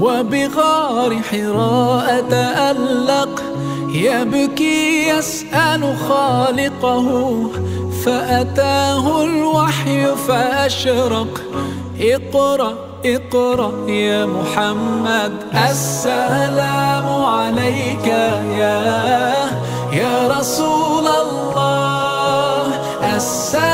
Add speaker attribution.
Speaker 1: وبغار حراء تألق يبكي يسأل خالقه فأتاه الوحي فأشرق. اقرأ اقرأ يا محمد السلام عليك يا يا رسول الله السلام